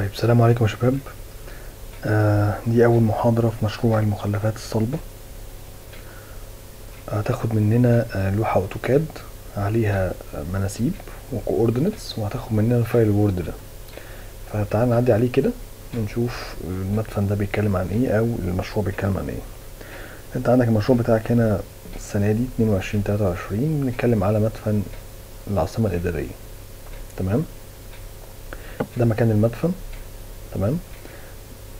طيب السلام عليكم يا شباب. آه دي أول محاضرة في مشروع المخلفات الصلبة. هتاخد مننا آه لوحة AutoCAD عليها مناسيب و coordinates وهتاخد مننا ال file Word ده. فتعال نعدي عليه كده ونشوف المدفن ده بيتكلم عن إيه أو المشروع بيتكلم عن إيه. أنت عندك المشروع بتاعك هنا السنة دي 22 23 بنتكلم على مدفن العاصمة الإدارية. تمام؟ ده مكان المدفن. تمام؟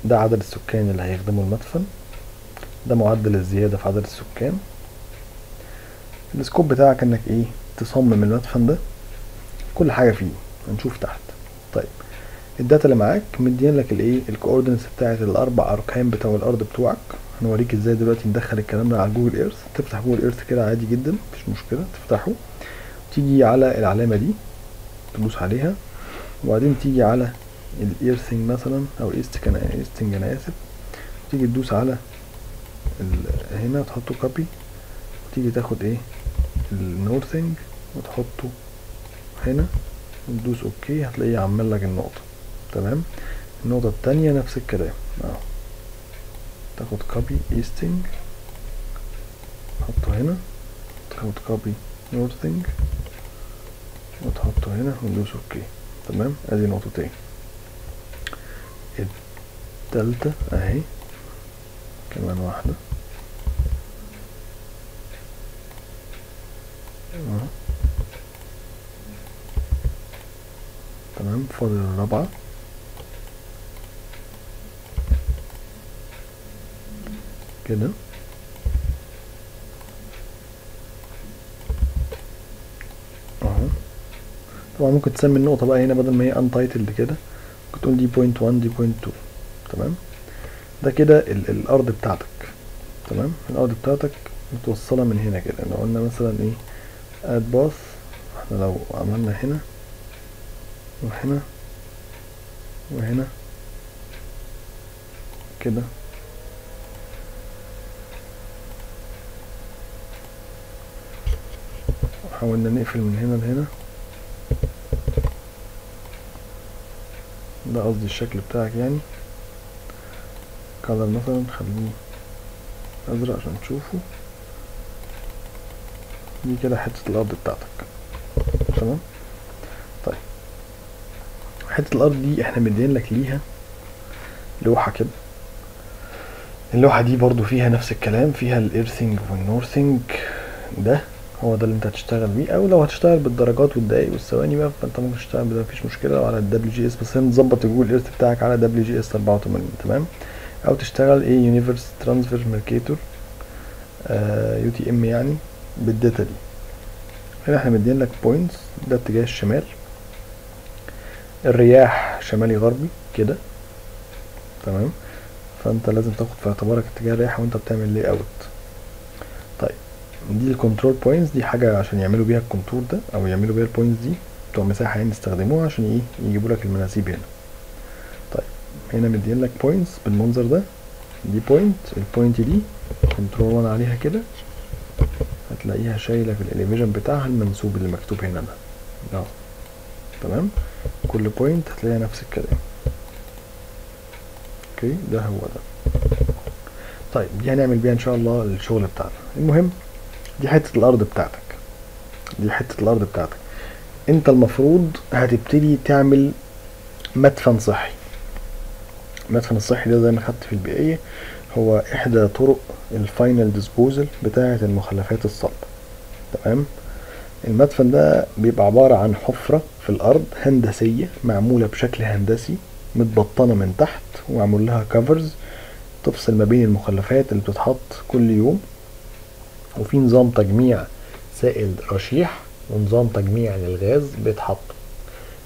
ده عدد السكان اللي هيخدموا المدفن. ده معدل الزيادة في عدد السكان. ال scope بتاعك إنك إيه؟ تصمم المدفن ده. كل حاجة فيه. هنشوف تحت. طيب. ال data اللي معاك مدين لك الإيه؟ ال coordinates بتاعت الأربع اركان بتوع الأرض بتوعك. هنوريك إزاي دلوقتي ندخل الكلام ده على Google Earth. تفتح Google Earth كده عادي جدا. مفيش مشكلة. تفتحه. تيجي على العلامة دي. تدوس عليها. وبعدين تيجي على ال earthing مثلا أو easting أنا easting أنا اسف تيجي تدوس على هنا تحطه copy وتيجي تاخد إيه؟ ال northing وتحطه هنا وتدوس okay هتلاقيه عمل لك النقطة. تمام؟ النقطة التانية نفس الكلام. أهو. تاخد copy easting تحطه هنا تاخد copy northing وتحطه هنا وتدوس okay. تمام؟ أدي نقطتين. التالتة أهي. كمان واحدة. تمام فاضل الرابعة. كده. أهو. طبعا ممكن تسمي النقطة بقى هنا بدل ما هي untitled كده. ممكن تقول دي point 1 دي point 2 تمام؟ ده كده ال الأرض بتاعتك تمام؟ الأرض بتاعتك متوصلة من هنا كده. لو قلنا مثلا إيه؟ add path إحنا لو عملنا هنا وهنا وهنا كده. حاولنا نقفل من هنا لهنا. ده قصدي الشكل بتاعك يعني. كلر مثلا خليه أزرق عشان تشوفه. دي كده حتة الأرض بتاعتك. تمام؟ طيب. حتة الأرض دي إحنا مدين لك ليها لوحة كده. اللوحة دي برضو فيها نفس الكلام فيها ال easting وال northing ده هو ده اللي أنت هتشتغل بيه. أو لو هتشتغل بالدرجات والدقايق والثواني بقى فأنت ممكن تشتغل بده مفيش مشكلة. على ال WGS بس تظبط ال Google Earth بتاعك على WGS 84 تمام؟ أو تشتغل إيه universal transverse Mercator UTM يعني بال data دي. هنا إحنا مدين لك points ده اتجاه الشمال. الرياح شمالي غربي كده. تمام؟ فأنت لازم تاخد في اعتبارك اتجاه الرياح وأنت بتعمل layout طيب دي ال control points دي حاجة عشان يعملوا بيها ال contour ده أو يعملوا بيها ال points دي بتوع مساحة يعني يستخدموها عشان إيه؟ يجيبوا لك المناسيب هنا. هنا مدين لك points بالمنظر ده. دي point ال point دي control 1 عليها كده. هتلاقيها شايلة في ال elevation بتاعها المنسوب اللي مكتوب هنا ده. اهو تمام؟ كل point هتلاقيها نفس الكلام. okay؟ ده هو ده. طيب دي هنعمل بيها إن شاء الله الشغل بتاعنا. المهم دي حتة الأرض بتاعتك. دي حتة الأرض بتاعتك. أنت المفروض هتبتدي تعمل مدفن صحي. المدفن الصحي ده زي ما خدت في البيئية هو إحدى طرق ال final disposal بتاعة المخلفات الصلبة تمام؟ المدفن ده بيبقى عبارة عن حفرة في الأرض هندسية معمولة بشكل هندسي متبطنة من تحت ومعمول لها covers تفصل ما بين المخلفات اللي بتتحط كل يوم. وفي نظام تجميع سائل رشيح ونظام تجميع للغاز بيتحط.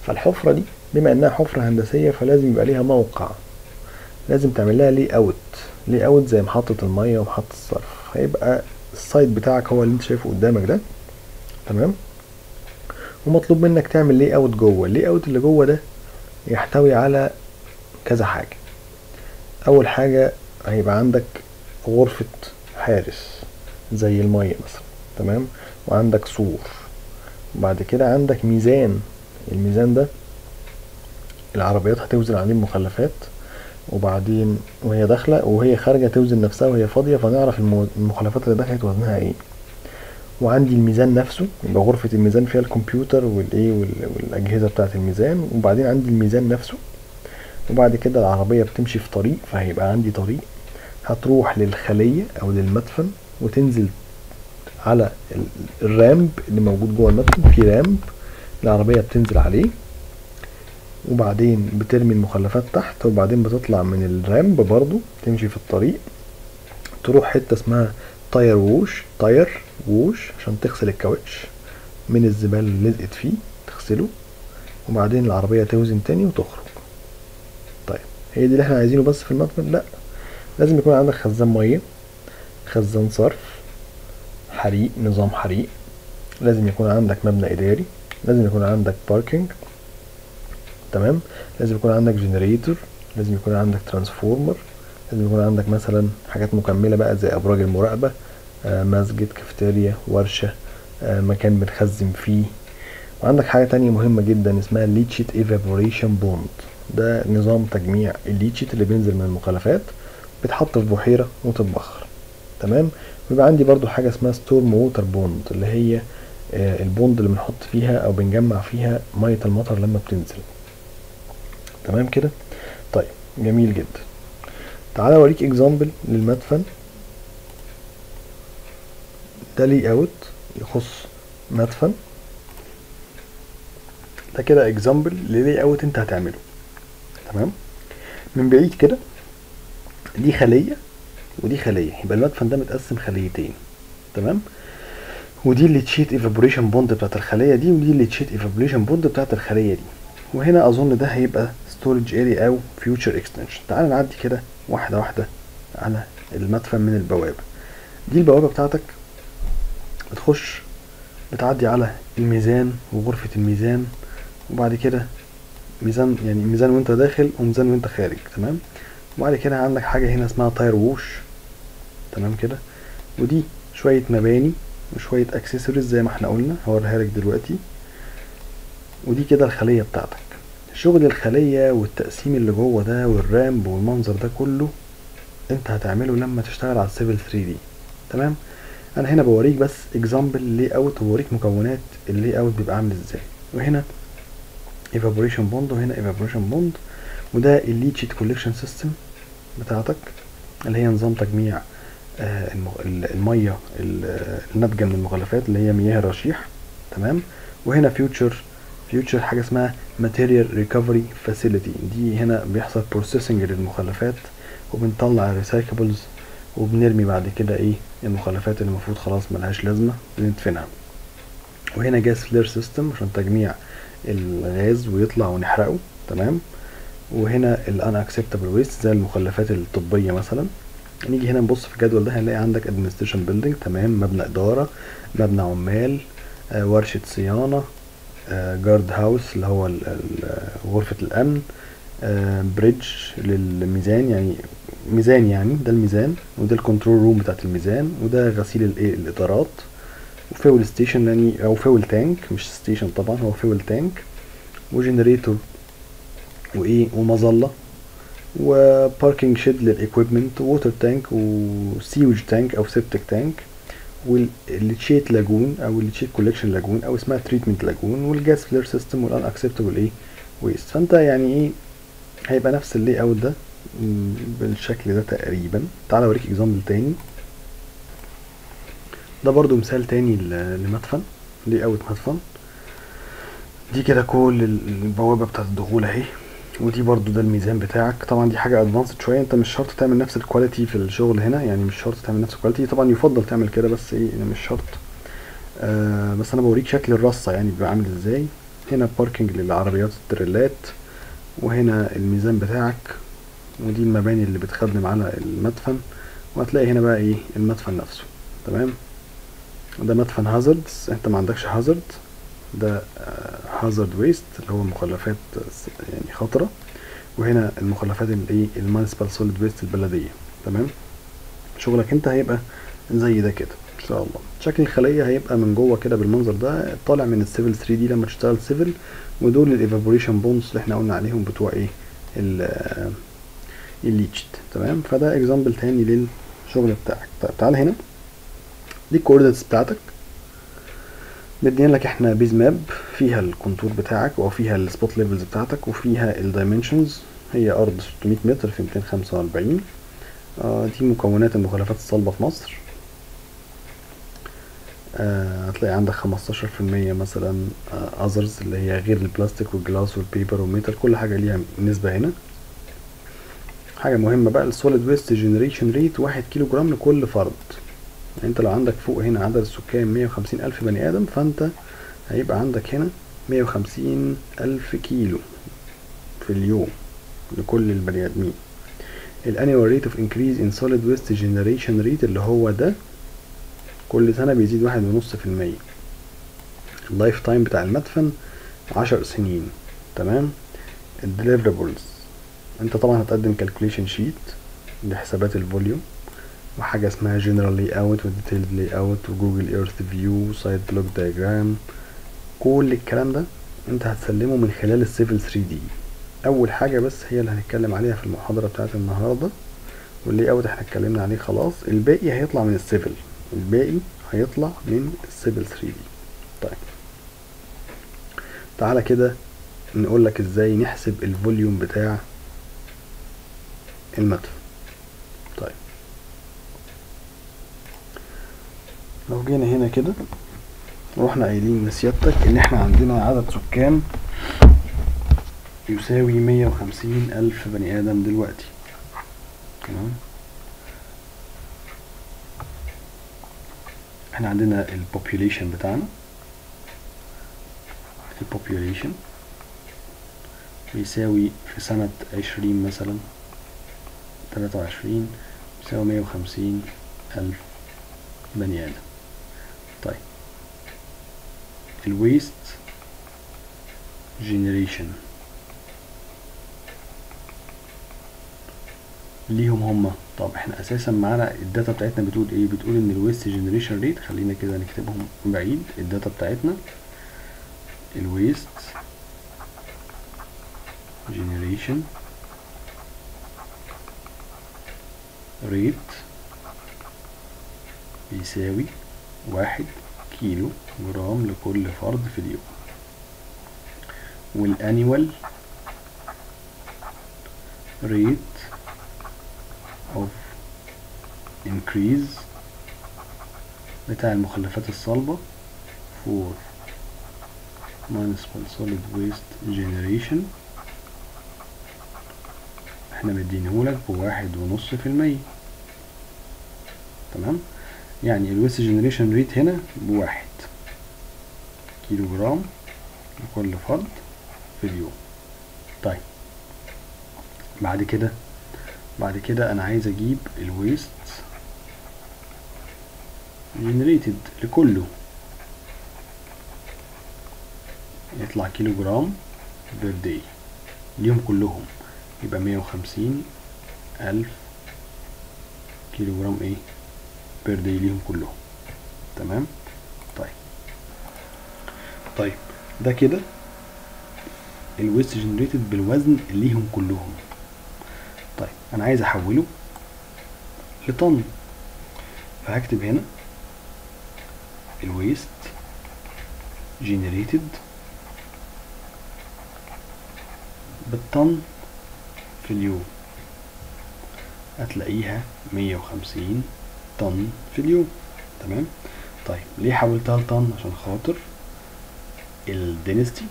فالحفرة دي بما إنها حفرة هندسية فلازم يبقى ليها موقع. لازم تعمل لها layout layout زي محطة المية ومحطة الصرف. هيبقى ال site بتاعك هو اللي انت شايفه قدامك ده. تمام؟ ومطلوب منك تعمل layout جوه. ال layout اللي جوه ده يحتوي على كذا حاجة. أول حاجة هيبقى عندك غرفة حارس زي المية مثلا. تمام؟ وعندك سور. وبعد كده عندك ميزان. الميزان ده العربيات هتوزن عليه المخلفات وبعدين وهي داخلة وهي خارجة توزن نفسها وهي فاضية فنعرف المخلفات اللي دخلت وزنها إيه. وعندي الميزان نفسه يبقى غرفة الميزان فيها الكمبيوتر والإيه وال- والأجهزة بتاعة الميزان وبعدين عندي الميزان نفسه. وبعد كده العربية بتمشي في طريق فهيبقى عندي طريق. هتروح للخلية أو للمدفن وتنزل على ال- ال ramp اللي موجود جوه المدفن في ramp. العربية بتنزل عليه. وبعدين بترمي المخلفات تحت وبعدين بتطلع من ال ramp برضو تمشي في الطريق. تروح حتة اسمها tire wash tire wash عشان تغسل الكاوتش. من الزبالة اللي لزقت فيه تغسله وبعدين العربية توزن تاني وتخرج. طيب هي دي اللي إحنا عايزينه بس في المدفن لا. لازم يكون عندك خزان مية خزان صرف حريق نظام حريق. لازم يكون عندك مبنى إداري لازم يكون عندك parking تمام؟ لازم يكون عندك generator لازم يكون عندك transformer لازم يكون عندك مثلا حاجات مكملة بقى زي أبراج المراقبة آه، مسجد كافيتيريا ورشة آه، مكان بنخزن فيه. وعندك حاجة تانية مهمة جدا اسمها leachate evaporation pond ده نظام تجميع ال leachate اللي بينزل من المخلفات بيتحط في بحيرة وتتبخر تمام؟ ويبقى عندي برضو حاجة اسمها storm water pond اللي هي آه، ال pond اللي بنحط فيها أو بنجمع فيها مية المطر لما بتنزل. تمام كده؟ طيب جميل جدا. تعالى اوريك example للمدفن. ده layout يخص مدفن. ده كده example لل layout انت هتعمله. تمام؟ من بعيد كده دي خلية ودي خلية. يبقى المدفن ده متقسم خليتين. تمام؟ ودي ال leachate evaporation pond بتاعت الخلية دي ودي ال leachate evaporation pond بتاعت الخلية دي. وهنا أظن ده هيبقى storage area أو future extension تعال نعدي كده واحدة واحدة على المدفن من البوابة. دي البوابة بتاعتك. بتخش بتعدي على الميزان وغرفة الميزان وبعد كده ميزان يعني ميزان وانت داخل وميزان وانت خارج تمام؟ وبعد كده عندك حاجة هنا اسمها tire wash تمام كده؟ ودي شوية مباني وشوية اكسسوارز زي ما إحنا قلنا هوريها لك دلوقتي. ودي كده الخلية بتاعتك. شغل الخلية والتقسيم اللي جوه ده وال ramp والمنظر ده كله انت هتعمله لما تشتغل على ال Civil 3D. تمام؟ أنا هنا بوريك بس example layout وبوريك مكونات ال layout بيبقى عامل إزاي. وهنا evaporation pond وهنا evaporation pond وده ال leachate collection system بتاعتك اللي هي نظام تجميع آه، المية ال- الناتجه من المخلفات اللي هي مياه الرشيح تمام؟ وهنا future future حاجة اسمها material recovery facility دي هنا بيحصل processing للمخلفات وبنطلع ال recyclables وبنرمي بعد كده إيه المخلفات اللي المفروض خلاص ملهاش لازمة بندفنها. وهنا gas flare system عشان تجميع الغاز ويطلع ونحرقه تمام؟ وهنا ال unacceptable waste زي المخلفات الطبية مثلا. نيجي هنا نبص في الجدول ده هنلاقي عندك administration building تمام؟ مبنى إدارة مبنى عمال آه، ورشة صيانة guard house اللي هو ال- ال- غرفة الأمن bridge للميزان يعني ميزان يعني ده الميزان وده ال control room بتاعت الميزان وده غسيل الايه الإطارات و fuel station يعني أو fuel tank مش station طبعا هو fuel tank و generator وإيه ومظلة وباركينج شيد للاكويبمنت ووتر تانك وسيوج تانك أو سيبتك تانك وال leachate lagoon أو ال leachate collection lagoon أو اسمها treatment lagoon وال gas flare system وال unacceptable إيه waste فأنت يعني إيه هيبقى نفس ال layout ده بالشكل ده تقريبا. تعال أوريك example تاني. ده برضو مثال تاني لمدفن layout مدفن. دي كده كل ال- البوابة بتاعت الدخول أهي. ودي برضو ده الميزان بتاعك. طبعا دي حاجة advanced شوية. انت مش شرط تعمل نفس ال quality في الشغل هنا يعني مش شرط تعمل نفس ال quality طبعا يفضل تعمل كده بس إيه يعني مش شرط. آه بس أنا بوريك شكل الرصة يعني بيبقى عامل إزاي. هنا parking للعربيات التريلات وهنا الميزان بتاعك. ودي المباني اللي بتخدم على المدفن. وهتلاقي هنا بقى إيه المدفن نفسه. تمام؟ ده مدفن hazardous انت ما عندكش hazard ده hazard waste اللي هو مخلفات يعني خطرة وهنا المخلفات الايه ال municipal solid waste البلدية. تمام؟ شغلك أنت هيبقى زي ده كده إن شاء الله. شكل الخلية هيبقى من جوه كده بالمنظر ده طالع من ال Civil 3D لما تشتغل Civil ودول ال evaporation ponds اللي إحنا قلنا عليهم بتوع إيه؟ ال- ال leachate تمام؟ فده example تاني للشغل بتاعك. طيب تعال هنا. دي ال coordinates بتاعتك. مدين لك إحنا base map فيها ال contour بتاعك وفيها ال spot levels بتاعتك وفيها ال dimensions هي أرض 600 متر في 245 آه دي مكونات المخلفات الصلبة في مصر. آه هتلاقي عندك 15% مثلا others اللي هي غير البلاستيك وال glass وال paper وال metal كل حاجة ليها نسبة هنا. حاجة مهمة بقى ال solid waste generation rate واحد كيلو جرام لكل فرد. يعني انت لو عندك فوق هنا عدد السكان 150 ألف بني آدم فانت هيبقى عندك هنا 150 ألف كيلو في اليوم لكل البني آدمين. ال annual rate of increase in solid waste generation rate اللي هو ده كل سنة بيزيد واحد ونص في المية. ال lifetime بتاع المدفن عشر سنين تمام؟ ال deliverables انت طبعا هتقدم calculation sheet لحسابات ال volume. وحاجة اسمها general layout و detailed layout و Google Earth view site block diagram كل الكلام ده انت هتسلمه من خلال ال Civil 3D أول حاجة بس هي اللي هنتكلم عليها في المحاضرة بتاعت النهاردة وال layout إحنا اتكلمنا عليه خلاص. الباقي هيطلع من ال Civil الباقي هيطلع من ال Civil 3D طيب. تعالى كده نقول لك إزاي نحسب ال volume بتاع المدفن طيب لو جينا هنا كده رحنا قايلين لسيادتك إن إحنا عندنا عدد سكان يساوي مية وخمسين ألف بني آدم دلوقتي. تمام؟ إحنا عندنا ال population بتاعنا. ال population بيساوي في سنة عشرين مثلا تلاتة وعشرين بيساوي مية وخمسين ألف بني آدم. ال waste generation ليهم هما طب إحنا أساسا معانا ال data بتاعتنا بتقول إيه؟ بتقول إن ال waste generation rate خلينا كده نكتبهم بعيد ال data بتاعتنا. ال waste generation rate بيساوي واحد كيلو جرام لكل فرد في اليوم. وال annual rate of increase بتاع المخلفات الصلبة for municipal solid waste generation. إحنا مدينهولك بواحد ونص في المية. تمام؟ يعني ال waste generation rate هنا بواحد. كيلو جرام لكل فرد في اليوم. طيب. بعد كده بعد كده أنا عايز أجيب ال waste generated لكله. يطلع كيلو جرام per day ليهم كلهم. يبقى مية وخمسين ألف كيلو جرام إيه؟ per day ليهم كلهم. تمام؟ طيب. طيب ده كده ال waste generated بالوزن ليهم كلهم. طيب أنا عايز أحوله لطن. فهكتب هنا ال waste generated بالطن في اليوم هتلاقيها مية وخمسين طن في اليوم. تمام؟ طيب ليه حولتها لطن؟ عشان خاطر ال density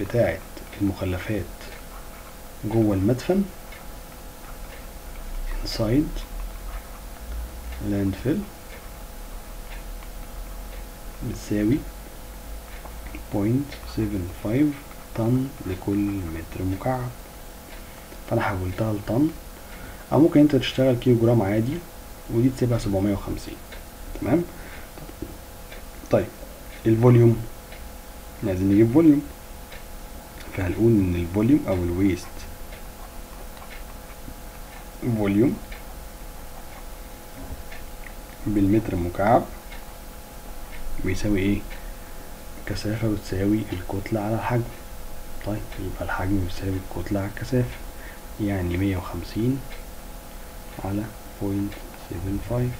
بتاعت المخلفات جوه المدفن inside landfill بتساوي 0.75 طن لكل متر مكعب. فأنا حولتها لطن. أو ممكن أنت تشتغل كيلو جرام عادي ودي تسيبها 750 تمام؟ طيب ال volume. لازم نجيب volume. فهنقول إن ال volume أو ال waste. volume بالمتر مكعب بيساوي إيه؟ الكثافة بتساوي الكتلة على الحجم. طيب يبقى الحجم بيساوي الكتلة على الكثافة. يعني مية وخمسين على point seven five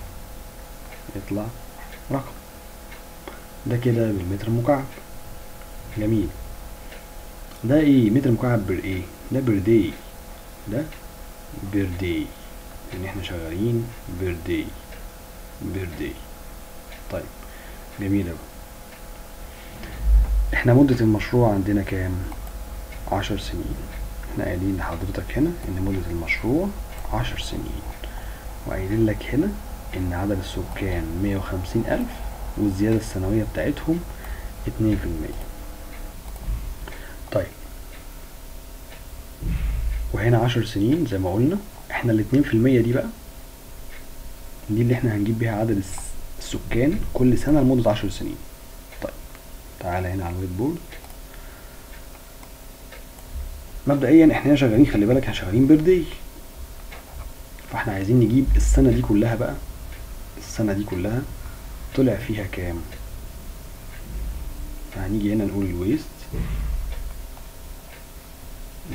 يطلع رقم. ده كده بالمتر مكعب. جميل. ده إيه؟ متر مكعب per إيه؟ ده per day. ده per day. يعني إحنا شغالين per day. per day. طيب جميل أوي. إحنا مدة المشروع عندنا كام؟ عشر سنين. إحنا قايلين لحضرتك هنا إن مدة المشروع عشر سنين. وقايلين لك هنا إن عدد السكان مية وخمسين ألف والزيادة السنوية بتاعتهم اتنين في المية. طيب. وهنا عشر سنين زي ما قلنا. إحنا الاتنين في المية دي بقى دي اللي إحنا هنجيب بيها عدد الس- السكان كل سنة لمدة عشر سنين. طيب. تعالى هنا على ال whiteboard. مبدئيا إحنا شغالين خلي بالك إحنا شغالين per day فاحنا عايزين نجيب السنة دي كلها بقى. السنة دي كلها طلع فيها كام؟ فهنيجي هنا نقول ال waste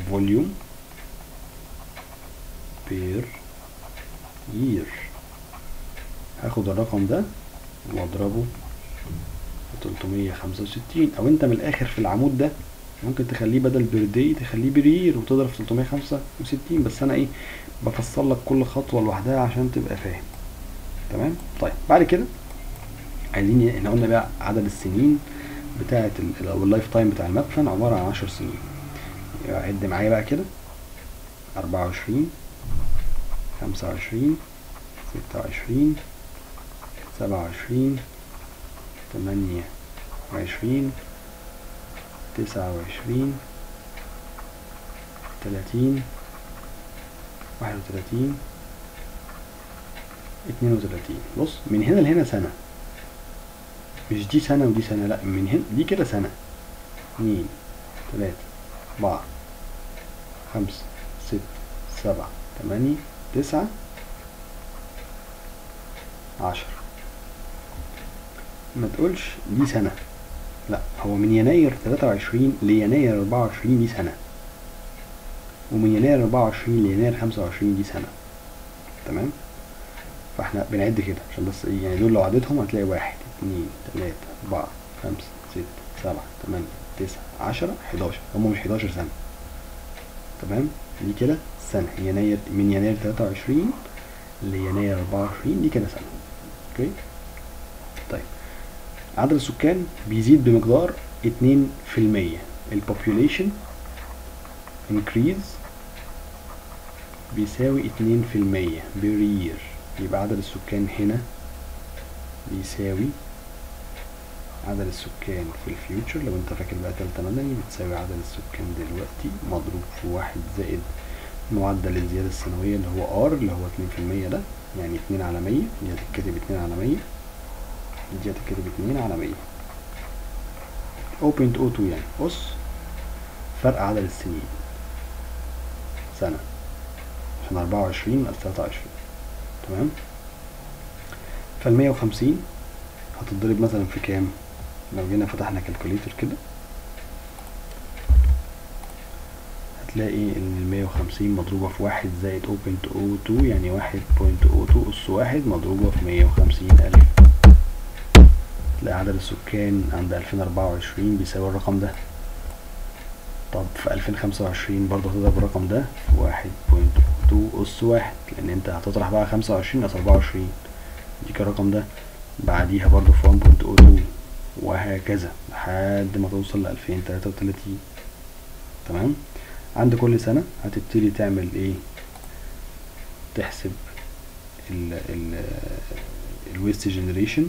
volume per year هاخد الرقم ده واضربه في 365 أو أنت من الآخر في العمود ده ممكن تخليه بدل per day تخليه per year وتضرب في 365 بس أنا إيه بفصل لك كل خطوة لوحدها عشان تبقى فاهم. تمام؟ طيب بعد كده عايزين إحنا قلنا بقى عدد السنين بتاعه ال lifetime بتاع المدفن عبارة عن 10 سنين. عد معايا بقى كده. 24 25 26 27 28 29 30 31 32 بص من هنا لهنا سنة. مش دي سنة ودي سنة لا من هنا دي كده سنة. اتنين تلاتة أربعة خمسة ستة سبعة تمانية تسعة عشرة. ما تقولش دي سنة. لا هو من يناير 23 ليناير 24 دي سنة. ومن يناير 24 ليناير 25 دي سنة. تمام؟ فاحنا بنعد كده عشان بس إيه يعني دول لو عديتهم هتلاقي واحد اتنين تلاتة أربعة خمسة ستة سبعة تمانية تسعة عشرة حداشر. هم مش حداشر سنة. تمام؟ دي كده سنة. يناير من يناير 23 ليناير 24 دي كده سنة. okay؟ عدد السكان بيزيد بمقدار 2% ال population increase بيساوي 2% per year يبقى عدد السكان هنا بيساوي عدد السكان في الفيوتشر. لو انت فاكر بقى تالتة مدني بتساوي عدد السكان دلوقتي مضروب في واحد زائد معدل الزيادة السنوية اللي هو R اللي هو 2% ده. يعني 2 على 100 دي هتتكتب 2 على 100 دي هتتكتب 2 على 100 0.02 يعني بص فرق عدد السنين. سنة. عشان 24 ناقص 23 تمام؟ فال 150 هتتضرب مثلا في كام؟ لو جينا فتحنا calculator كده هتلاقي إن ال 150 مضروبة في واحد زائد 0.02 يعني واحد point 02 أس واحد مضروبة في 150 ألف. تلاقي عدد السكان عند 2024 بيساوي الرقم ده. طب في 2025 برضه هتضرب الرقم ده واحد point 2 أس واحد. لأن أنت هتطرح بقى 25 ناقص 24 يديك الرقم ده؟ بعديها برضه في 1.02 وهكذا لحد ما توصل ل 2033 تمام؟ عند كل سنة هتبتدي تعمل إيه؟ تحسب ال ال ال waste generation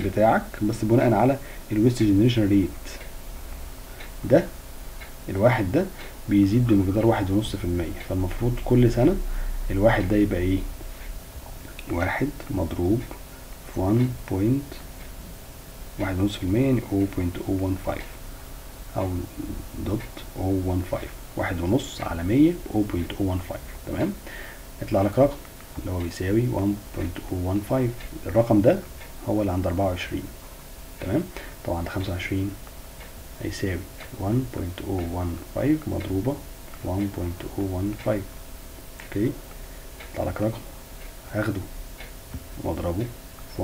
بتاعك بس بناء على ال waste generation rate ده الواحد ده بيزيد بمقدار واحد ونص في المية. فالمفروض كل سنة الواحد ده يبقى إيه؟ واحد مضروب في 1 point واحد ونص في المية يعني 0.015 أو dot 015 واحد ونص على مية 0.015 تمام؟ يطلع لك رقم اللي هو بيساوي 1.015 الرقم ده هو اللي عند 24 تمام؟ طبعا عند 25 هيساوي 1.015 مضروبة 1.015 أوكي؟ يطلع لك رقم هاخده واضربه في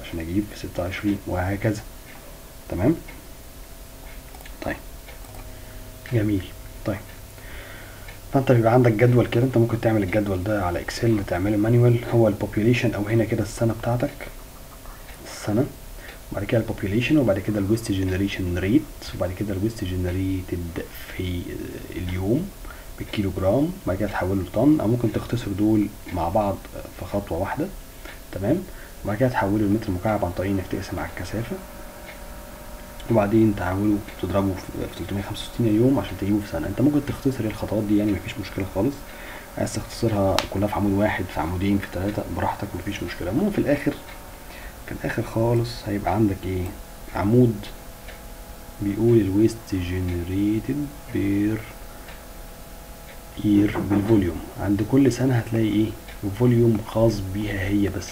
1.015 عشان أجيب في 26 وهكذا. تمام؟ طيب. جميل. طيب. فانت بيبقى عندك جدول كده انت ممكن تعمل الجدول ده على Excel تعمله manual هو ال population أو هنا كده السنة بتاعتك السنة. وبعد كده ال population وبعد كده ال waste generation rate وبعد كده ال waste generated في اليوم بالكيلو جرام بعد كده تحوله لطن أو ممكن تختصر دول مع بعض في خطوة واحدة. تمام؟ وبعد كده تحوله لمتر مكعب عن طريق إنك تقسم على الكثافة. وبعدين تحوله تضربه في 365 يوم عشان تجيبه في سنة. انت ممكن تختصر الخطوات دي يعني مفيش مشكلة خالص. عايز تختصرها كلها في عمود واحد في عمودين في ثلاثة براحتك مفيش مشكلة. المهم في الآخر في الآخر خالص هيبقى عندك إيه؟ عمود بيقول ال waste generated per year بال volume. عند كل سنة هتلاقي إيه؟ volume خاص بيها هي بس.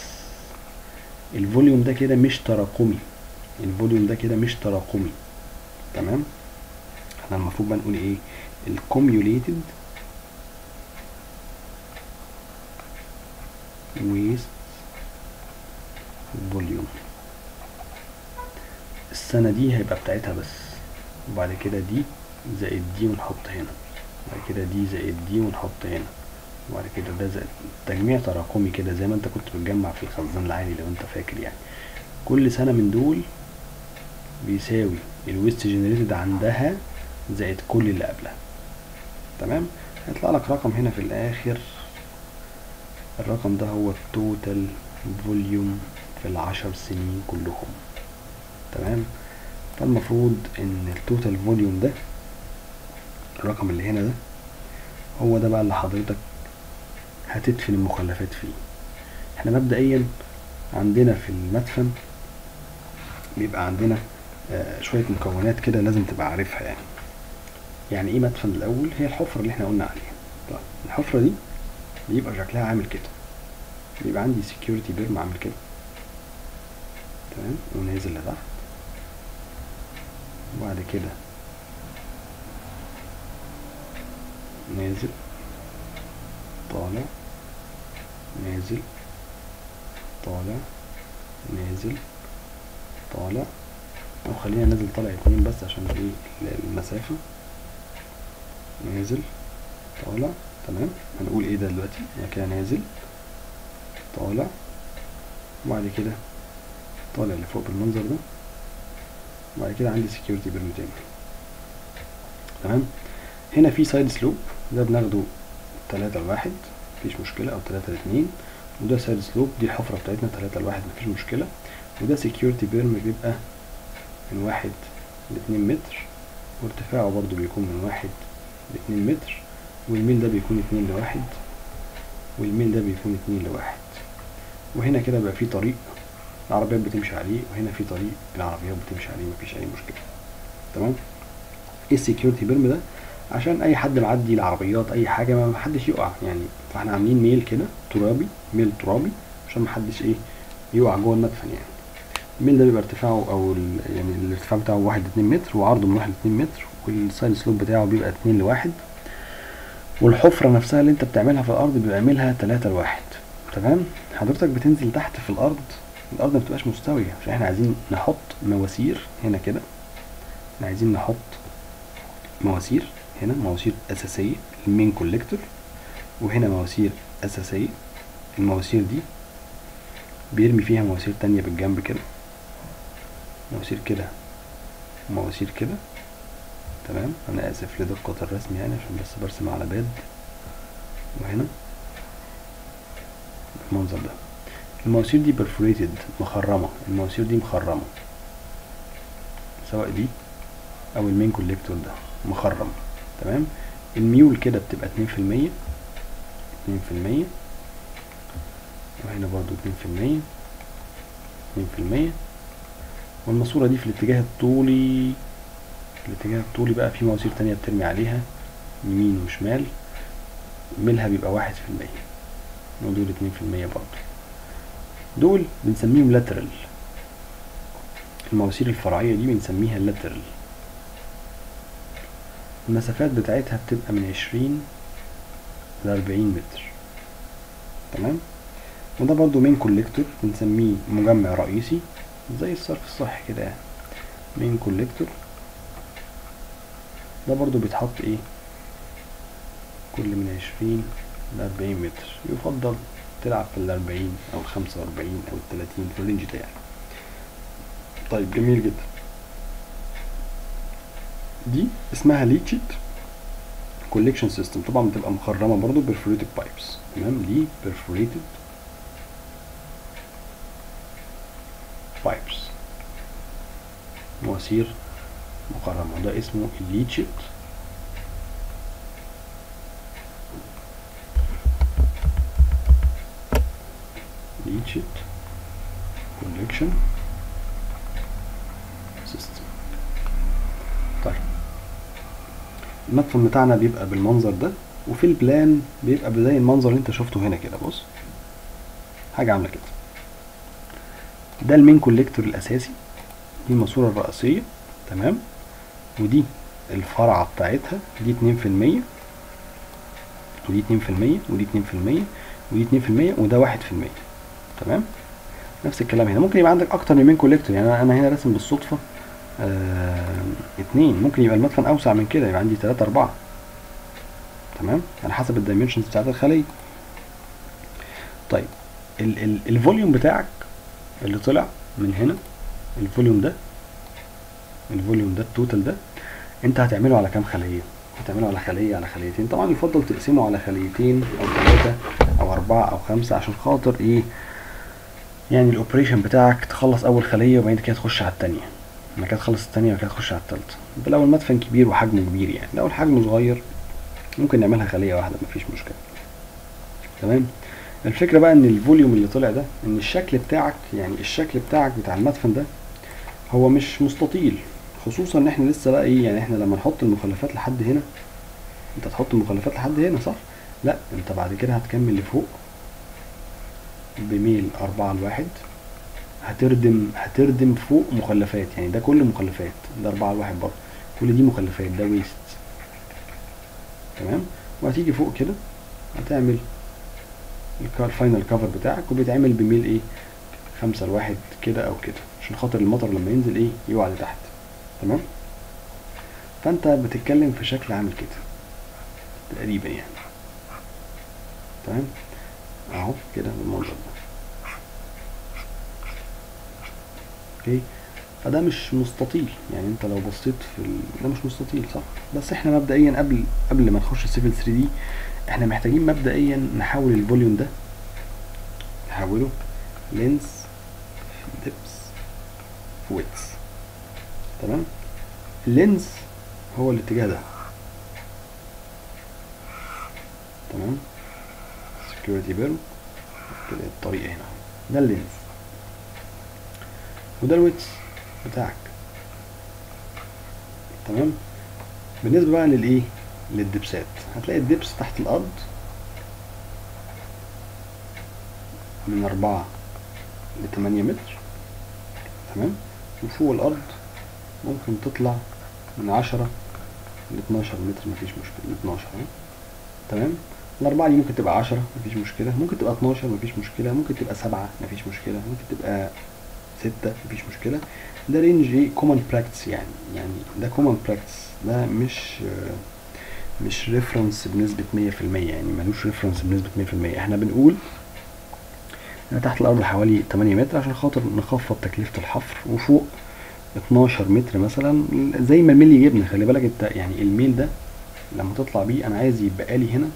ال volume ده كده مش تراكمي. ال volume ده كده مش تراكمي. تمام؟ إحنا المفروض بقى نقول إيه؟ ال cumulated waste volume السنة دي هيبقى بتاعتها بس. وبعد كده دي زائد دي ونحط هنا. بعد كده دي زائد دي ونحط هنا. وبعد كده ده زائد تجميع تراكمي كده زي ما انت كنت بتجمع في الخزان العالي لو انت فاكر يعني. كل سنة من دول بيساوي ال waste generated عندها زائد كل اللي قبلها. تمام؟ هيطلع لك رقم هنا في الآخر. الرقم ده هو ال total volume في العشر سنين كلهم. تمام؟ فالمفروض إن ال total volume ده الرقم اللي هنا ده هو ده بقى اللي حضرتك هتدفن المخلفات فيه. إحنا مبدئيا عندنا في المدفن بيبقى عندنا آه شوية مكونات كده لازم تبقى عارفها يعني. يعني إيه مدفن الأول؟ هي الحفرة اللي إحنا قلنا عليها. طيب الحفرة دي بيبقى شكلها عامل كده. بيبقى عندي سكيورتي بيرم عامل كده. تمام؟ ونازل لتحت. وبعد كده نازل. طالع. نازل. طالع. نازل. طالع. أو خلينا نازل طالع اتنين بس عشان إيه المسافة. نازل. طالع. تمام. هنقول إيه ده دلوقتي؟ كده نازل. طالع. وبعد كده طالع لفوق بالمنظر ده. وبعد كده عندي سكيورتي بيرم تاني تمام؟ هنا في side slope ده بناخده تلاتة لواحد. مفيش مشكلة. أو تلاتة لاتنين. وده side slope دي الحفرة بتاعتنا تلاتة لواحد. مفيش مشكلة. وده security berm بيبقى من واحد لاتنين متر وارتفاعه برضو بيكون من واحد لاتنين متر والميل ده بيكون اتنين لواحد والميل ده بيكون اتنين لواحد. وهنا كده بقى في طريق العربيات بتمشي عليه وهنا في طريق العربيات بتمشي عليه مفيش أي مشكلة. تمام؟ إيه ال security berm ده؟ عشان أي حد معدي العربيات أي حاجة ما حدش يقع. يعني فإحنا عاملين ميل كده ترابي ميل ترابي عشان ما حدش إيه يقع جوه المدفن يعني. الميل ده بيبقى ارتفاعه أو يعني الارتفاع بتاعه واحد اتنين متر وعرضه من واحد لاتنين متر وال side slope بتاعه بيبقى اتنين لواحد. والحفرة نفسها اللي انت بتعملها في الأرض بيبقى عاملها تلاتة لواحد. تمام؟ حضرتك بتنزل تحت في الأرض الأرض ما بتبقاش مستوية عشان إحنا عايزين نحط مواسير هنا كده. إحنا عايزين نحط مواسير هنا مواسير أساسية ال main collector وهنا مواسير أساسية. المواسير دي بيرمي فيها مواسير تانية بالجنب كده. مواسير كده. ومواسير كده. تمام؟ أنا آسف لدقة الرسم يعني عشان بس برسم على pad وهنا. بالمنظر ده. المواسير دي perforated مخرمة. المواسير دي مخرمة. سواء دي أو ال main collector ده. مخرم. تمام؟ الميول كده بتبقى اتنين في المية. اتنين في المية. وهنا برضو اتنين في المية. اتنين في المية. والماسورة دي في الاتجاه الطولي في الاتجاه الطولي بقى في مواسير تانية بترمي عليها يمين وشمال. ميلها بيبقى واحد في المية. ودول اتنين في المية برضه. دول بنسميهم lateral المواسير الفرعية دي بنسميها lateral المسافات بتاعتها بتبقى من عشرين لأربعين متر. تمام؟ وده برضو main collector بنسميه مجمع رئيسي. زي الصرف الصحي كده. يعني main collector ده برضو بيتحط إيه؟ كل من عشرين لأربعين متر. يفضل تلعب في الأربعين أو الخمسة وأربعين أو التلاتين في ال range ده يعني طيب جميل جدا. دي اسمها leachate collection system طبعا بتبقى مخرمة برضو perforated pipes تمام؟ دي perforated pipes مواسير مخرمه ده اسمه leachate leachate collection system. طيب. المدفن بتاعنا بيبقى بالمنظر ده وفي ال plan بيبقى زي المنظر اللي انت شفته هنا كده. بص حاجة عاملة كده. ده ال main collector الأساسي. دي الماسورة الرئيسية تمام؟ ودي الفرعة بتاعتها دي اتنين في المية. ودي اتنين في المية ودي اتنين في المية ودي اتنين في المية وده واحد في المية تمام؟ نفس الكلام هنا. ممكن يبقى عندك أكتر من main collector يعني أنا هنا راسم بالصدفة آه اتنين. ممكن يبقى المدفن أوسع من كده يبقى عندي تلاتة أربعة تمام؟ على حسب ال dimensions بتاعت الخلية. طيب ال ال ال volume بتاعك اللي طلع من هنا ال volume ده ال volume ده ال total ده انت هتعمله على كام خلية؟ هتعمله على خلية على خليتين. طبعا يفضل تقسمه على خليتين أو ثلاثة أو أربعة أو خمسة عشان خاطر إيه؟ يعني ال operation بتاعك تخلص أول خلية وبعدين كده تخش على التانية. لما كده تخلص التانية وبعد كده تخش على التالتة. ده لو المدفن كبير وحجمه كبير يعني. لو الحجم صغير ممكن نعملها خلية واحدة مفيش مشكلة. تمام؟ الفكرة بقى إن الفوليوم اللي طلع ده إن الشكل بتاعك يعني الشكل بتاعك بتاع المدفن ده هو مش مستطيل خصوصا إن إحنا لسه بقى إيه يعني إحنا لما نحط المخلفات لحد هنا أنت تحط المخلفات لحد هنا صح؟ لأ أنت بعد كده هتكمل لفوق بميل أربعة لواحد هتردم هتردم فوق مخلفات يعني ده كل مخلفات ده أربعة لواحد برضه كل دي مخلفات ده waste تمام؟ وهتيجي فوق كده هتعمل ال final cover بتاعك وبيتعمل بميل إيه خمسة لواحد كده أو كده. عشان خاطر المطر لما ينزل إيه يقع لتحت. تمام؟ فانت بتتكلم في شكل عامل كده. تقريبا يعني. تمام؟ اهو كده بالمنظر ده. okay؟ فده مش مستطيل. يعني انت لو بصيت في ال... ده مش مستطيل صح؟ بس إحنا مبدئيا قبل قبل ما نخش ال Civil 3D إحنا محتاجين مبدئيا نحول ال volume ده نحوله length depth width تمام؟ ال length هو الاتجاه ده. تمام؟ security berm كده الطريقة هنا. ده ال length. وده ال widths بتاعك. تمام؟ بالنسبة بقى للإيه؟ لل depthات. هتلاقي ال depth تحت الأرض من أربعة لتمانية متر. تمام؟ وفوق الأرض ممكن تطلع من عشرة لاتناشر متر مفيش مشكلة. اتناشر تمام؟ الأربعة دي ممكن تبقى عشرة مفيش مشكلة. ممكن تبقى اتناشر مفيش مشكلة. ممكن تبقى سبعة مفيش مشكلة. ممكن تبقى ستة مفيش مشكلة. ده range إيه common practice يعني. يعني ده common practice ده مش مش reference بنسبة مية في المية يعني ملوش reference بنسبة مية في المية. إحنا بنقول تحت الأرض حوالي تمانية متر عشان خاطر نخفض تكلفة الحفر. وفوق اتناشر متر مثلا زي ما الميل يجيبنا. خلي بالك انت يعني الميل ده لما تطلع بيه أنا عايز يبقى لي هنا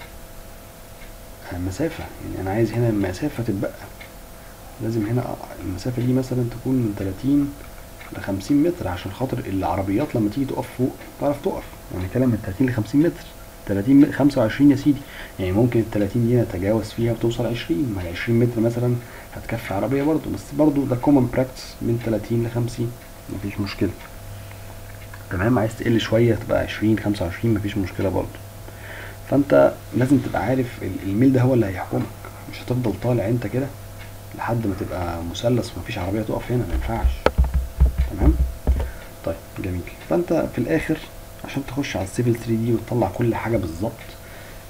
مسافة. يعني أنا عايز هنا مسافة تتبقى. لازم هنا المسافة دي مثلا تكون من 30 ل 50 متر عشان خاطر العربيات لما تيجي تقف فوق تعرف تقف. يعني كلام من 30 ل 50 متر. 30 متر 25 يا سيدي. يعني ممكن ال 30 دي نتجاوز فيها وتوصل 20 ما 20 متر مثلا هتكفي عربية برضه بس برضه ده common practice من 30 ل 50 مفيش مشكلة. تمام؟ عايز تقل شوية تبقى 20 25 مفيش مشكلة برضه. فأنت لازم تبقى عارف الميل ده هو اللي هيحكمك. مش هتفضل طالع أنت كده لحد ما تبقى مثلث ومفيش عربية تقف هنا ما ينفعش. تمام؟ طيب جميل. فأنت في الآخر عشان تخش على ال Civil 3D وتطلع كل حاجة بالظبط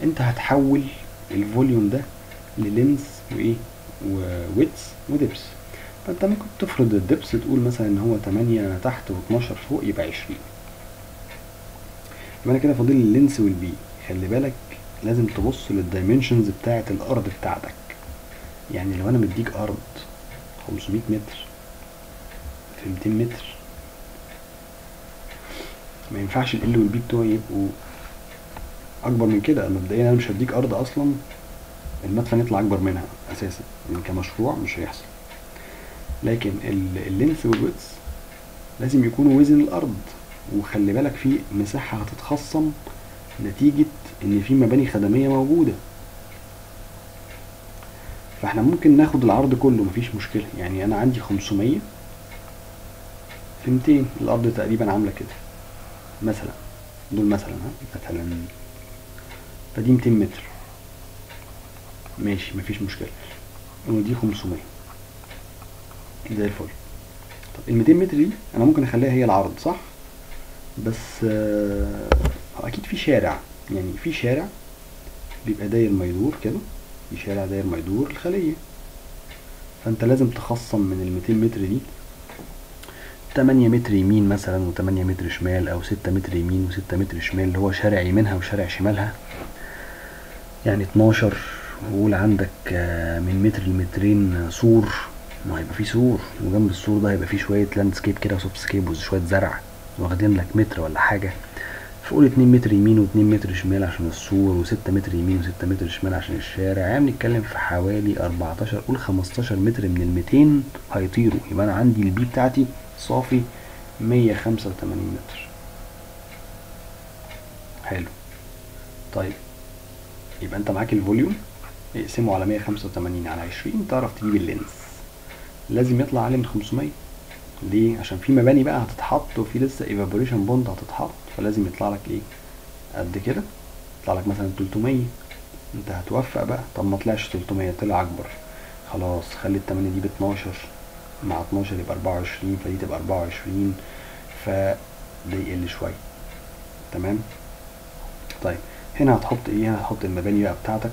انت هتحول ال volume ده ل length وإيه؟ و width و depth. فأنت ممكن تفرض ال depth تقول مثلا إن هو 8 تحت و12 فوق يبقى 20 يبقى أنا كده فاضل لي ال length وال B. خلي بالك لازم تبص لل dimensions بتاعة الأرض بتاعتك. يعني لو أنا مديك أرض 500 متر في 200 متر ما ينفعش ال L وال B بتوعي يبقوا أكبر من كده. مبدئيا أنا مش هديك أرض أصلا المدفن يطلع أكبر منها أساسا. يعني كمشروع مش هيحصل. لكن ال- ال length وال width لازم يكونوا وزن الأرض. وخلي بالك في مساحة هتتخصم نتيجة إن في مباني خدمية موجودة. فإحنا ممكن ناخد العرض كله مفيش مشكلة. يعني أنا عندي 500 في 200 الأرض تقريبا عاملة كده. مثلا دول مثلا ها مثلا فدي 200 متر. ماشي مفيش مشكلة. ودي 500 زي الفل. طب ال 200 متر دي أنا ممكن أخليها هي العرض صح؟ بس آه أكيد في شارع. يعني في شارع بيبقى داير ما يدور كده. في شارع داير ما يدور الخلية. فأنت لازم تخصم من ال 200 متر دي 8 متر يمين مثلا و8 متر شمال أو 6 متر يمين و6 متر شمال اللي هو شارع يمينها وشارع شمالها. يعني 12 وقول عندك آه، من متر لمترين سور. ما هيبقى فيه سور وجنب السور ده هيبقى فيه شوية landscape كده و softscape وشوية زرع واخدين لك متر ولا حاجة. فقول 2 متر يمين و2 متر شمال عشان السور و6 متر يمين و6 متر شمال عشان الشارع. يعني بنتكلم في حوالي 14 قول 15 متر من ال 200 هيطيروا. يبقى أنا عندي ال B بتاعتي صافي 185 متر. حلو. طيب يبقى انت معاك ال volume اقسمه على 185 على 20 تعرف تجيب ال length لازم يطلع اعلى من 500 ليه؟ عشان في مباني بقى هتتحط وفي لسه evaporation pond هتتحط فلازم يطلع لك إيه؟ قد كده. يطلع لك مثلا 300 انت هتوفق بقى. طب ما طلعش 300 طلع أكبر. خلاص خلي ال 8 دي ب 12 مع 12 يبقى 24 فدي تبقى 24 فده يقل شوية. تمام؟ طيب هنا هتحط إيه؟ هنا هتحط المباني بقى بتاعتك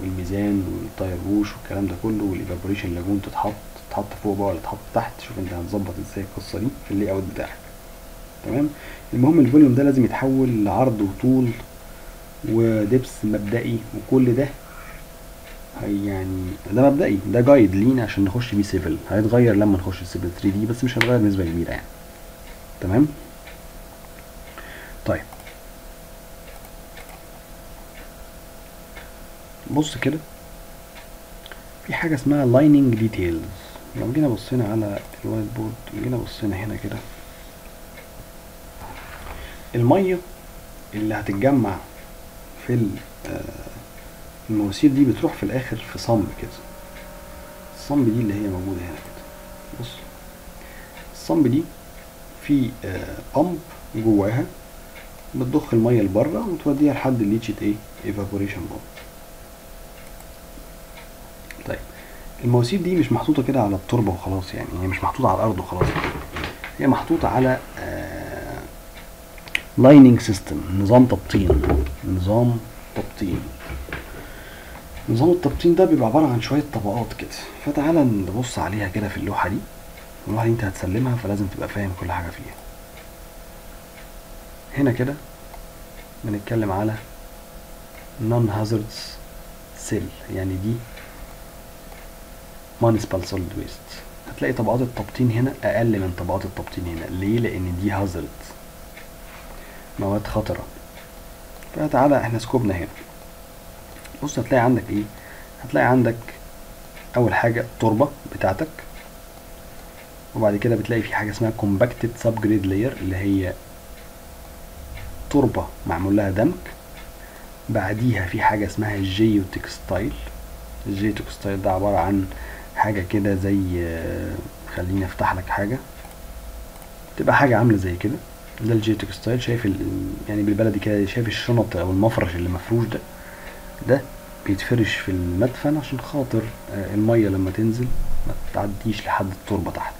والميزان وال tire wash والكلام ده كله وال evaporation lagoon تتحط تتحط فوق بقى ولا تتحط تحت؟ شوف انت هتظبط إزاي القصة دي في ال layout بتاعك. تمام؟ المهم ال volume ده لازم يتحول لعرض وطول و depth مبدئي وكل ده يعني ده مبدئي ده جايد لينا عشان نخش بيه Civil هيتغير لما نخش ال Civil 3D بس مش هيتغير بنسبة كبيرة يعني. تمام؟ طيب. بص كده. في حاجة اسمها lining details لو جينا بصينا على ال whiteboard جينا بصينا هنا كده. المية اللي هتتجمع في آه، المواسير دي بتروح في الآخر في sump كده. ال sump دي اللي هي موجودة هنا كده. بص. الصمب دي في pump جواها بتضخ المية لبره وتوديها لحد الليتشة إيه؟ evaporation pond طيب. المواسير دي مش محطوطة كده على التربة وخلاص يعني هي مش محطوطة على الأرض وخلاص. هي محطوطة على lining system نظام تبطين. نظام تبطين. نظام التبطين ده بيبقى عبارة عن شوية طبقات كده. فتعالى نبص عليها كده في اللوحة دي. اللوحه دي انت هتسلمها فلازم تبقى فاهم كل حاجة فيها. هنا كده بنتكلم على non hazardous cell يعني دي municipal solid waste. هتلاقي طبقات التبطين هنا أقل من طبقات التبطين هنا. ليه؟ لأن دي hazard مواد خطرة. فتعالى إحنا scope نا هنا. بص هتلاقي عندك إيه؟ هتلاقي عندك أول حاجة التربة بتاعتك وبعد كده بتلاقي في حاجة اسمها compacted subgrade layer اللي هي تربة معمول لها دمج. بعديها في حاجة اسمها ال geotextile ال geotextile ده عبارة عن حاجة كده زي خليني أفتح لك حاجة. تبقى حاجة عاملة زي كده. ده ال geotextile شايف. يعني بالبلدي كده شايف الشنط أو المفرش اللي مفروش ده؟ ده بيتفرش في المدفن عشان خاطر آه، المية لما تنزل ما تعديش لحد التربة تحت.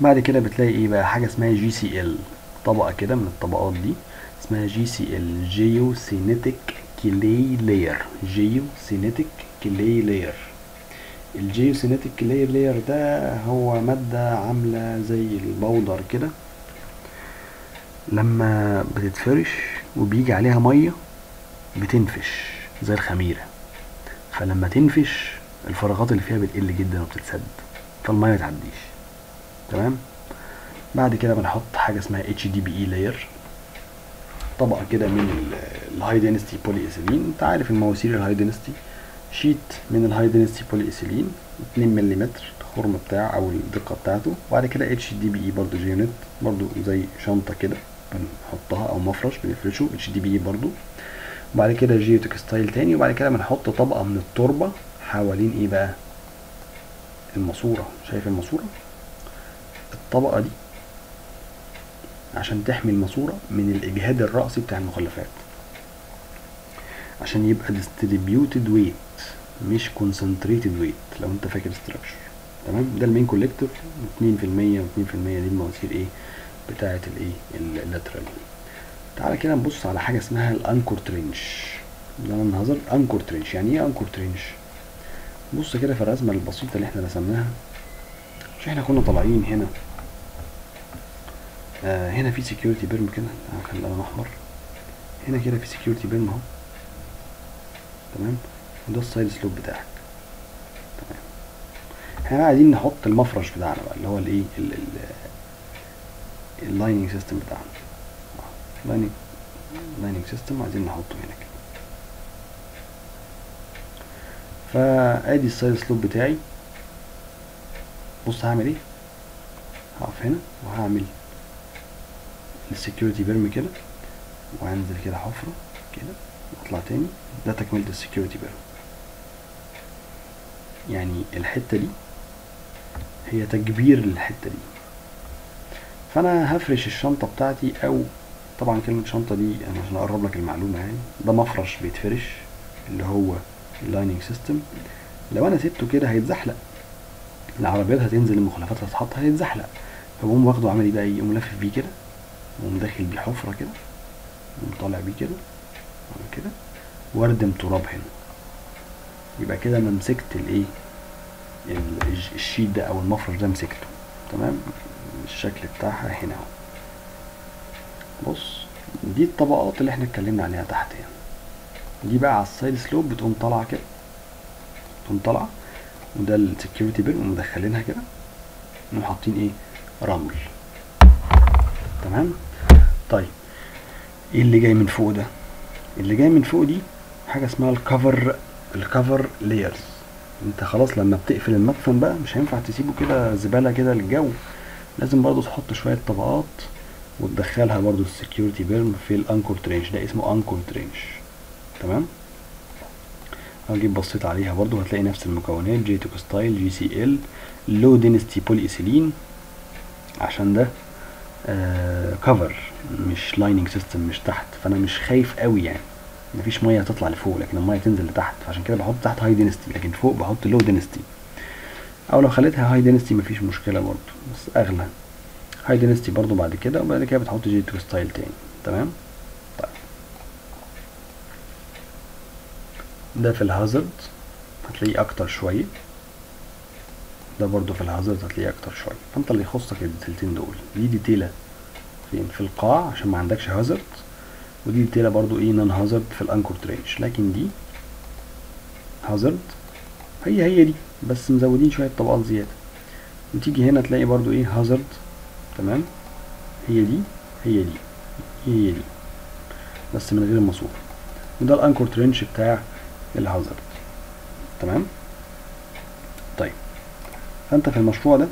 بعد كده بتلاقي إيه بقى؟ حاجة اسمها GCL طبقة كده من الطبقات دي اسمها GCL geosynthetic clay layer geosynthetic clay layer ال geosynthetic clay layer ده هو مادة عاملة زي ال powder كده. لما بتتفرش وبيجي عليها مية بتنفش. زي الخميرة. فلما تنفش الفراغات اللي فيها بتقل جدا وبتتسد فالمية ما تعديش. تمام؟ بعد كده بنحط حاجة اسمها HDPE layer طبقه كده من ال high density polyethylene أنت عارف المواسير ال high density sheet من ال high density polyethylene 2 ملم الخرم بتاعه أو الدقة بتاعته. وبعد كده HDPE برضه geonet برضه زي شنطة كده بنحطها أو مفرش بنفرشه HDPE برضه وبعد كده geotextile تاني وبعد كده بنحط طبقة من التربة حوالين إيه بقى؟ الماسورة. شايف الماسورة؟ الطبقة دي عشان تحمي الماسورة من الإجهاد الرأسي بتاع المخلفات. عشان يبقى distributed weight مش concentrated weight لو أنت فاكر structure. تمام؟ ده ال main collector 2% و2% دي المواسير إيه؟ بتاعة الإيه؟ ال lateral تعالى كده نبص على حاجة اسمها ال anchor trench. ده أنا النهارده anchor trench. يعني إيه anchor trench؟ بص كده في الرسمة البسيطة اللي إحنا رسمناها. مش إحنا كنا طالعين هنا. آه هنا في security berm كده. آه خلي القلم أحمر. هنا كده في security berm أهو. تمام؟ وده ال side slope بتاعك. تمام. إحنا عايزين نحط المفرش بتاعنا بقى اللي هو الإيه؟ ال lining system بتاعنا. lining lining system عايزين نحطه هنا كده فأدي ال side slope بتاعي. بص هعمل إيه؟ هقف هنا وهعمل ال security berm كده وهنزل كده حفرة كده واطلع تاني. ده تكملة ال security berm يعني الحتة دي هي تكبير للحتة دي. فأنا هفرش الشنطة بتاعتي أو طبعا كلمة شنطة دي أنا عشان أقرب لك المعلومة يعني ده مفرش بيتفرش اللي هو ال lining system لو أنا سبته كده هيتزحلق. العربيات هتنزل المخلفات هتتحط هيتزحلق. فبقوم واخده عامل إيه بقى يقوم لافف بيه كده وقوم داخل بيه حفرة كده وقوم طالع بيه كده كده وأردم تراب هنا. يبقى كده أنا مسكت الايه ال- ال sheet ده أو المفرش ده مسكته. تمام؟ الشكل بتاعها هنا أهو. بص دي الطبقات اللي إحنا اتكلمنا عليها تحت هنا دي بقى على ال side slope بتقوم طالعة كده. تقوم طالعة وده ال security berm ومدخلينها كده. نقوم حاطين إيه؟ رمل. تمام؟ طيب إيه اللي جاي من فوق ده؟ اللي جاي من فوق دي حاجة اسمها ال cover ال cover layers انت خلاص لما بتقفل المدفن بقى مش هينفع تسيبه كده زبالة كده للجو. لازم برضو تحط شوية طبقات وتدخلها برضو ال security berm في ال anchor trench ده اسمه anchor trench تمام؟ هجيب بصيت عليها برضو هتلاقي نفس المكونات جي ستايل جي سي ال لو دينستي بولي ايثيلين عشان ده آه cover مش lining system مش تحت. فأنا مش خايف قوي يعني. مفيش مية هتطلع لفوق لكن المية تنزل لتحت. فعشان كده بحط تحت high density لكن فوق بحط low density أو لو خليتها high density مفيش مشكلة برضو. بس أغلى. high density برضو بعد كده وبعد كده بتحط geotextile تاني. تمام؟ طيب. ده في ال hazard هتلاقيه أكتر شوية. ده برضو في ال hazard هتلاقيه أكتر شوية. فأنت اللي يخصك ال detail تين دول. دي detail ة فين؟ في القاع عشان ما عندكش hazard ودي detail ة برضو إيه؟ non hazard في ال anchor trench لكن دي hazard هي هي دي. بس مزودين شوية طبقات زيادة. وتيجي هنا تلاقي برضو إيه؟ hazard تمام؟ هي دي هي دي هي دي. بس من غير الماسورة. وده ال anchor trench بتاع ال hazard تمام؟ طيب. فأنت في المشروع ده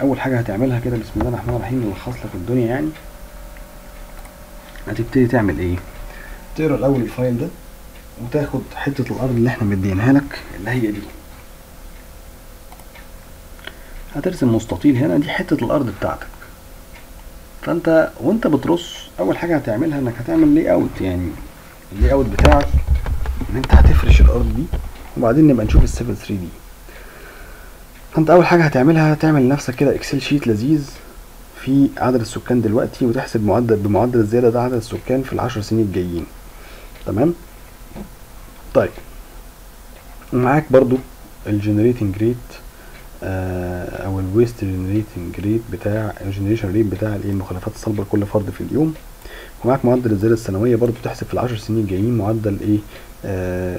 أول حاجة هتعملها كده بسم الله الرحمن الرحيم نلخص لك الدنيا يعني. هتبتدي تعمل إيه؟ تقرأ الأول ال file ده وتاخد حتة الأرض اللي إحنا مديناها لك اللي هي دي. هترسم مستطيل هنا دي حتة الأرض بتاعتك. فانت وانت بترص أول حاجة هتعملها إنك هتعمل layout يعني ال layout بتاعك إن أنت هتفرش الأرض دي وبعدين نبقى نشوف ال Civil 3D فأنت أول حاجة هتعملها هتعمل لنفسك كده Excel sheet لذيذ في عدد السكان دلوقتي وتحسب معدل بمعدل الزياده ده عدد السكان في العشر سنين الجايين. تمام؟ طيب. ومعاك برضو ال generating rate أو ال waste generating rate بتاع ال generation rate بتاع الإيه المخلفات الصلبة لكل فرد في اليوم. ومعاك معدل الزيادة السنوية برضو تحسب في العشر سنين الجايين معدل إيه آه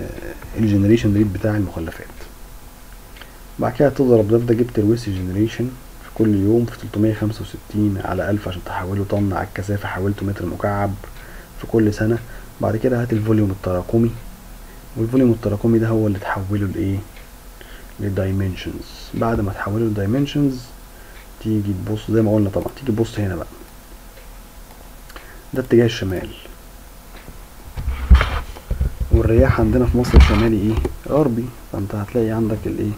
ال generation rate بتاع المخلفات بعد كده تضرب ده ده جبت ال waste generation في كل يوم في 365 على 1000 عشان تحوله طن على الكثافة حولته متر مكعب في كل سنة. بعد كده هات ال volume التراكمي. وال volume التراكمي ده هو اللي تحوله لإيه؟ لل dimensions. بعد ما تحوله لل dimensions تيجي تبص زي ما قلنا طبعا تيجي تبص هنا بقى. ده اتجاه الشمال. والرياح عندنا في مصر الشمالي إيه؟ غربي. فأنت هتلاقي عندك الإيه؟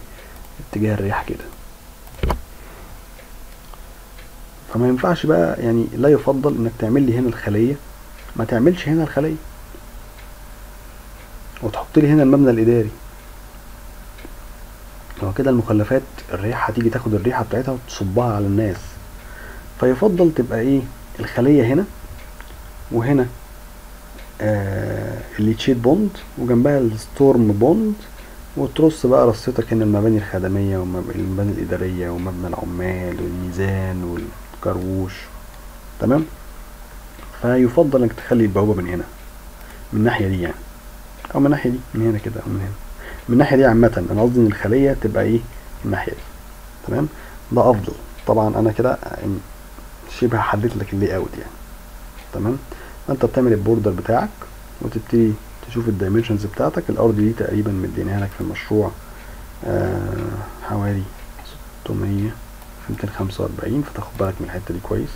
اتجاه الرياح كده. فما ينفعش بقى يعني لا يفضل إنك تعمل لي هنا الخلية. ما تعملش هنا الخلية. وتحط لي هنا المبنى الإداري. هو كده المخلفات الرياح هتيجي تاخد الريحة بتاعتها وتصبها على الناس. فيفضل تبقى إيه؟ الخلية هنا وهنا آه ال leachate pond وجنبها ال storm pond وترص بقى رصتك هنا المباني الخدمية والمباني الإدارية ومبنى العمال والميزان والكروش. تمام؟ فيفضل إنك تخلي البوابة من هنا من الناحية دي يعني. أو من الناحية دي من هنا كده أو من هنا. من الناحية دي عامة أنا قصدي إن الخلية تبقى إيه؟ الناحية دي. تمام؟ ده أفضل. طبعا أنا كده شبه حددت لك ال layout يعني. تمام؟ فأنت بتعمل ال border بتاعك وتبتدي تشوف ال dimensions بتاعتك. الأرض دي تقريبا مديناها لك في المشروع آه حوالي 600 في 245 فتاخد بالك من الحتة دي كويس.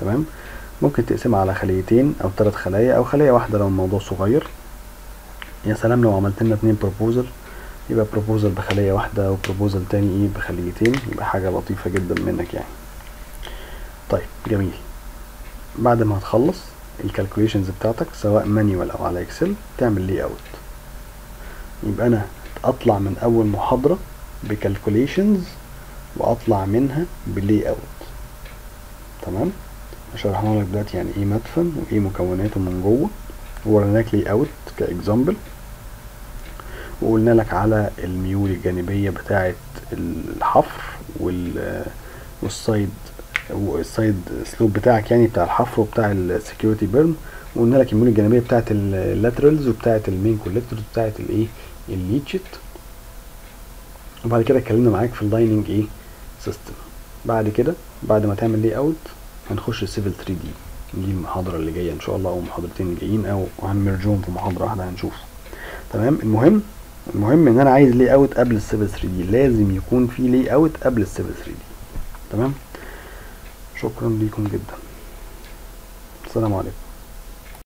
تمام؟ ممكن تقسمها على خليتين أو ثلاث خلايا أو خلية واحدة لو الموضوع صغير. يا سلام لو عملت لنا اتنين proposal يبقى proposal بخلية واحدة و proposal تاني إيه بخليتين يبقى حاجة لطيفة جدا منك يعني. طيب جميل. بعد ما هتخلص ال calculations بتاعتك سواء manual أو على Excel تعمل layout يبقى أنا أطلع من أول محاضرة ب calculations وأطلع منها ب layout تمام؟ شرحنا لك دلوقتي يعني إيه مدفن وإيه مكوناته من جوه. ووريناك layout ك example وقلنا لك على الميول الجانبية بتاعه الحفر وال وال side وال side slope بتاعك يعني بتاع الحفر وبتاع ال security berm وقلنا لك الميول الجانبية بتاعه ال laterals وبتاعه ال main collectors بتاعه الايه ال leachate وبعد كده اتكلمنا معاك في ال lining إيه؟ system بعد كده بعد ما تعمل layout هنخش ال Civil 3D دي المحاضرة اللي جاية إن شاء الله أو المحاضرتين اللي جايين أو هن merge هم في محاضرة واحدة هنشوف. تمام؟ المهم المهم إن أنا عايز layout قبل ال Civil 3D لازم يكون في layout قبل ال Civil 3D تمام؟ شكرا ليكم جدا. السلام عليكم.